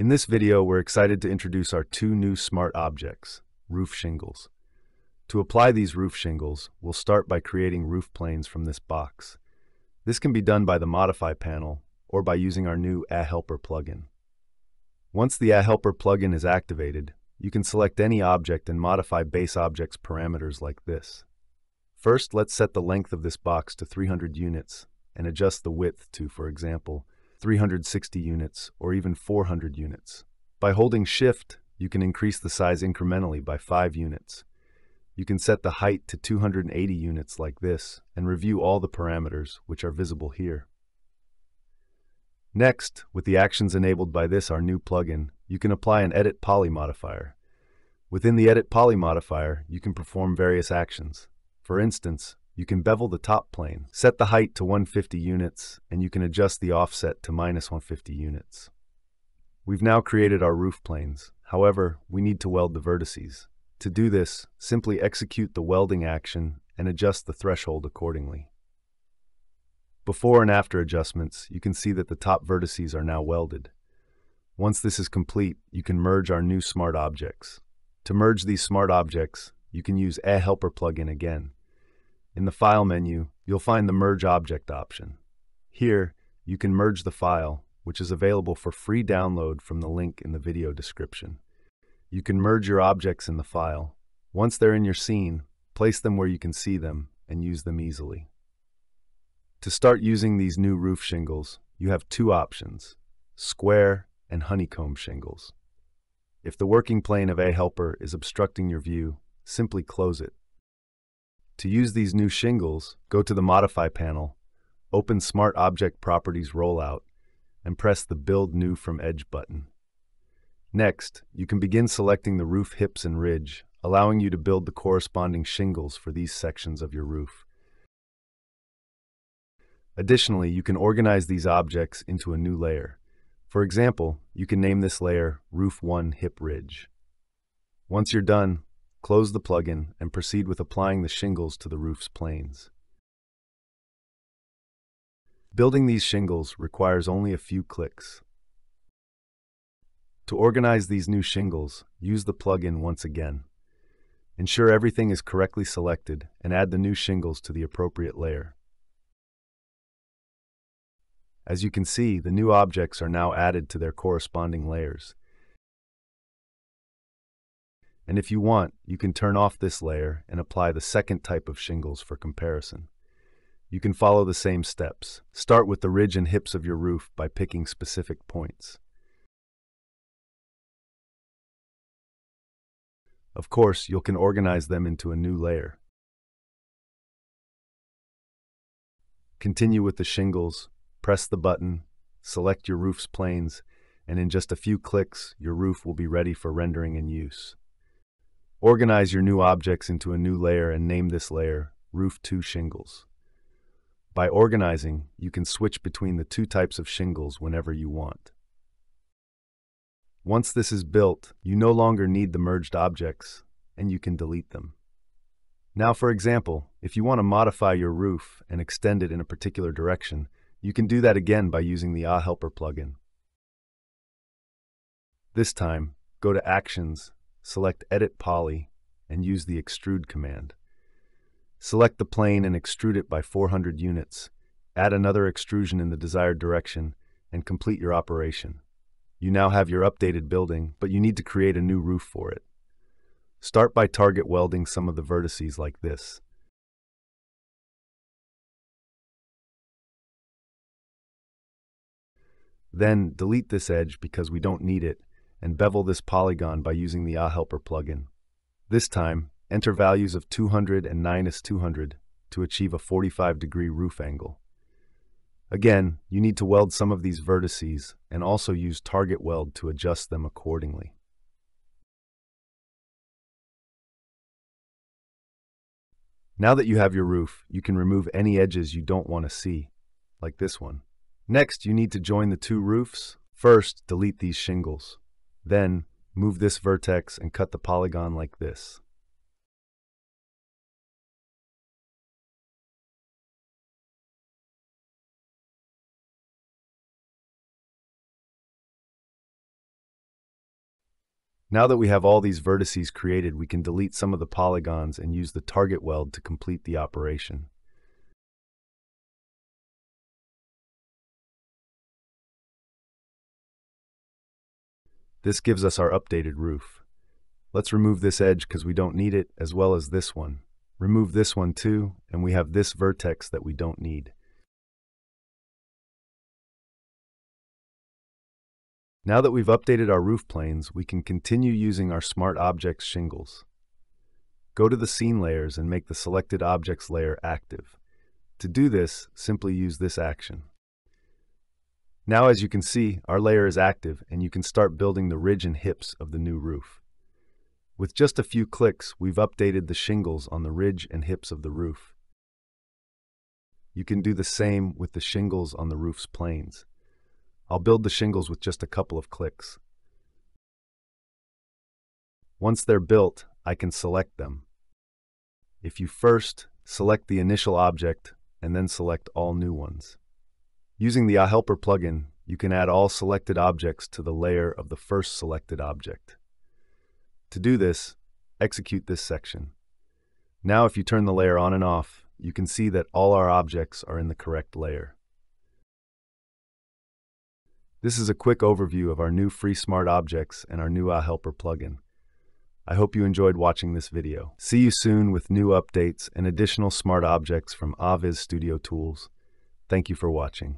In this video, we're excited to introduce our two new smart objects, roof shingles. To apply these roof shingles, we'll start by creating roof planes from this box. This can be done by the Modify panel or by using our new AHelper plugin. Once the AHelper plugin is activated, you can select any object and modify base object's parameters like this. First, let's set the length of this box to 300 units and adjust the width to, for example, 360 units, or even 400 units. By holding Shift, you can increase the size incrementally by 5 units. You can set the height to 280 units like this and review all the parameters, which are visible here. Next, with the actions enabled by this our new plugin, you can apply an Edit Poly modifier. Within the Edit Poly modifier, you can perform various actions. For instance, you can bevel the top plane, set the height to 150 units, and you can adjust the offset to minus 150 units. We've now created our roof planes. However, we need to weld the vertices. To do this, simply execute the welding action and adjust the threshold accordingly. Before and after adjustments, you can see that the top vertices are now welded. Once this is complete, you can merge our new smart objects. To merge these smart objects, you can use AHelper plugin again. In the File menu, you'll find the Merge Object option. Here, you can merge the file, which is available for free download from the link in the video description. You can merge your objects in the file. Once they're in your scene, place them where you can see them and use them easily. To start using these new roof shingles, you have two options, square and honeycomb shingles. If the working plane of AHelper is obstructing your view, simply close it. To use these new shingles, go to the Modify panel, open Smart Object Properties Rollout, and press the Build New from Edge button. Next, you can begin selecting the roof hips and ridge, allowing you to build the corresponding shingles for these sections of your roof. Additionally, you can organize these objects into a new layer. For example, you can name this layer Roof 1 Hip Ridge. Once you're done, Close the plugin and proceed with applying the shingles to the roof's planes. Building these shingles requires only a few clicks. To organize these new shingles, use the plugin once again. Ensure everything is correctly selected and add the new shingles to the appropriate layer. As you can see, the new objects are now added to their corresponding layers. And if you want, you can turn off this layer and apply the second type of shingles for comparison. You can follow the same steps. Start with the ridge and hips of your roof by picking specific points. Of course, you can organize them into a new layer. Continue with the shingles, press the button, select your roof's planes, and in just a few clicks, your roof will be ready for rendering and use. Organize your new objects into a new layer and name this layer Roof 2 Shingles. By organizing, you can switch between the two types of shingles whenever you want. Once this is built, you no longer need the merged objects, and you can delete them. Now, for example, if you want to modify your roof and extend it in a particular direction, you can do that again by using the AHelper plugin. This time, go to Actions select Edit Poly, and use the Extrude command. Select the plane and extrude it by 400 units. Add another extrusion in the desired direction, and complete your operation. You now have your updated building, but you need to create a new roof for it. Start by target welding some of the vertices like this. Then delete this edge because we don't need it and bevel this polygon by using the AHelper plugin. This time, enter values of 200 and 9 is 200 to achieve a 45 degree roof angle. Again, you need to weld some of these vertices and also use target weld to adjust them accordingly. Now that you have your roof, you can remove any edges you don't want to see, like this one. Next, you need to join the two roofs. First, delete these shingles. Then, move this vertex and cut the polygon like this. Now that we have all these vertices created, we can delete some of the polygons and use the target weld to complete the operation. This gives us our updated roof. Let's remove this edge because we don't need it, as well as this one. Remove this one too, and we have this vertex that we don't need. Now that we've updated our roof planes, we can continue using our Smart Objects shingles. Go to the Scene layers and make the Selected Objects layer active. To do this, simply use this action. Now as you can see, our layer is active and you can start building the ridge and hips of the new roof. With just a few clicks, we've updated the shingles on the ridge and hips of the roof. You can do the same with the shingles on the roof's planes. I'll build the shingles with just a couple of clicks. Once they're built, I can select them. If you first select the initial object and then select all new ones. Using the AHelper plugin, you can add all selected objects to the layer of the first selected object. To do this, execute this section. Now if you turn the layer on and off, you can see that all our objects are in the correct layer. This is a quick overview of our new free smart objects and our new AHelper plugin. I hope you enjoyed watching this video. See you soon with new updates and additional smart objects from Aviz Studio Tools. Thank you for watching.